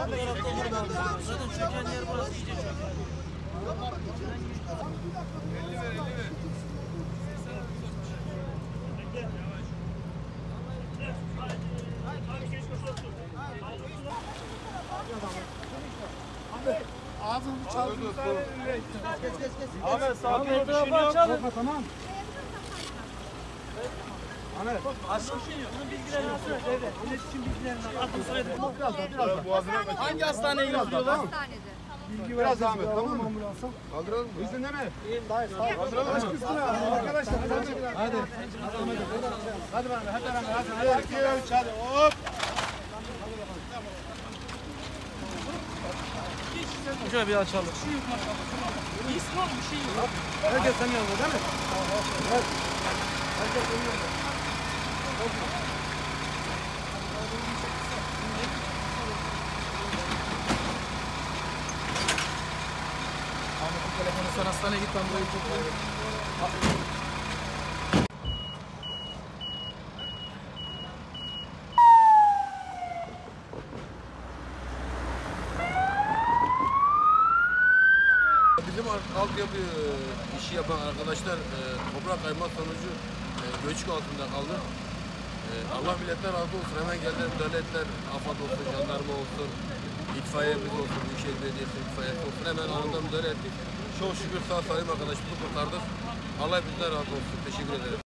Zaten çöken yer burası iyice çöker. Ağzını çaldı. Ahmet sakin ol şey tamam. Şey yok. Bunun bilgilerini alsana devlet. İletişim bilgilerini al. Adını soyadını. Biraz daha biraz daha. Boğazına kaçıyor. Hangi hastaneye gidiyorlar? Hastanede. Bilgi Biraz vereceğiz zahmet, bir tamam mı? ambulansa. Kaldıralım mı? İzin deme. Kaldıralım Baş mı? kısmına arkadaşlar. Hadi. Hadi. Hadi beraber hadi beraber hadi. Bir, iki, üç, hadi hop. Şöyle bir açalım. Şey maşallah. İyisin oğlum bir şey yok. Herkes yanında değil mi? Evet. Herkes yanında. Ahmet'in telefonu sen hastaneye git ben burayı toplayayım. Bizim altyapı işi yapan arkadaşlar e, toprak kayma sonucu e, göçük altında kaldı. E, Allah milletten razı olsun. Hemen geldiler müdahale ettiler. AFAD olsun, jandarma olsun, itfaiyemiz olsun, Büyükşehir Belediyesi itfaiyesi olsun. Hemen anında müdahale ettik. Çok şükür sağ salim arkadaşımızı kurtardık. Allah bizden razı olsun. Teşekkür ederim.